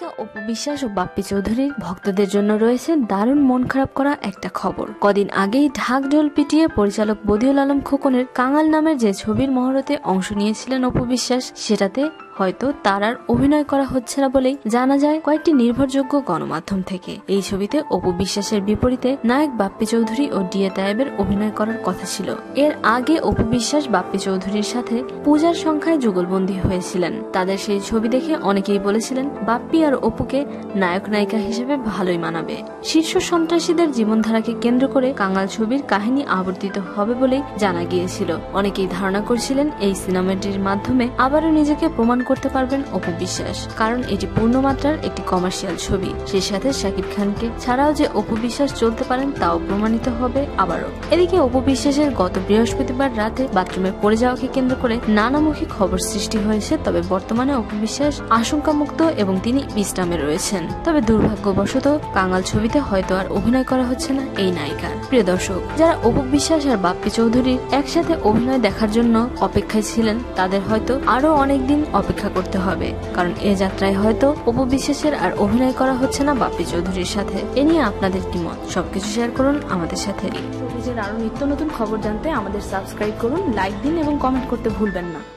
নায়িকা অপু বিশ্বাস ও বাপ্পি চৌধুরীর ভক্তদের জন্য রয়েছে দারুণ মন খারাপ করা একটা খবর। কদিন আগেই ঢাক ঢোল পিটিয়ে পরিচালক বদিউল আলম খোকনের কাঙাল নামের যে ছবির মহরতে অংশ নিয়েছিলেন অপু বিশ্বাস সেটাতে হয়তো তার আর অভিনয় করা হচ্ছে না বলেই জানা যায় কয়েকটি নির্ভরযোগ্য গণমাধ্যম থেকে। এই ছবিতে অপু বিশ্বাসের বিপরীতে নায়ক বাপ্পি চৌধুরী ও ডিএ তায়েবের অভিনয় করার কথা ছিল। এর আগে অপু বিশ্বাস, বাপ্পি চৌধুরীর সাথে পূজার সংখ্যায় যুগলবন্দী হয়েছিলেন। তাদের সেই ছবি দেখে অনেকেই বলেছিলেন, বাপ্পি আর অপুকে নায়ক নায়িকা হিসেবে ভালোই মানাবে। শীর্ষ সন্ত্রাসীদের জীবনধারাকে কেন্দ্র করে কাঙাল ছবির কাহিনী আবর্তিত হবে বলেই জানা গিয়েছিল। অনেকেই ধারণা করছিলেন, এই সিনেমাটির মাধ্যমে আবারও নিজেকে প্রমাণ করতে পারবেন অপু বিশ্বাস। কারণ এটি পূর্ণমাত্রার একটি কমার্শিয়াল ছবি। সেই সাথে শাকিব খানকে ছাড়াও যে অপু বিশ্বাস চলতে পারেন, তাও প্রমাণিত হবে আবারও। এদিকে অপু বিশ্বাসের গত বৃহস্পতিবার রাতে বাথরুমে পড়ে যাওয়াকে কেন্দ্র করে নানামুখী খবর সৃষ্টি হয়েছে, তবে বর্তমানে অপু বিশ্বাস আশঙ্কামুক্ত এবং তিনি বিশ্রামে রয়েছেন। তবে দুর্ভাগ্যবশত কাঙাল ছবিতে হয়তো আর অভিনয় করা হচ্ছে না এই নায়িকার। প্রিয় দর্শক, যারা অপু বিশ্বাস আর বাপ্পি চৌধুরীর একসাথে অভিনয় দেখার জন্য অপেক্ষায় ছিলেন, তাদের হয়তো আরও অনেকদিন অপেক্ষা করতে হবে। কারণ এ যাত্রায় হয়তো অপু বিশ্বাসের আর অভিনয় করা হচ্ছে না বাপি চৌধুরীর সাথে। এ নিয়ে আপনাদের কি মত? সবকিছু শেয়ার করুন আমাদের সাথে। আরও নিত্য নতুন খবর জানতে আমাদের সাবস্ক্রাইব করুন, লাইক দিন এবং কমেন্ট করতে ভুলবেন না।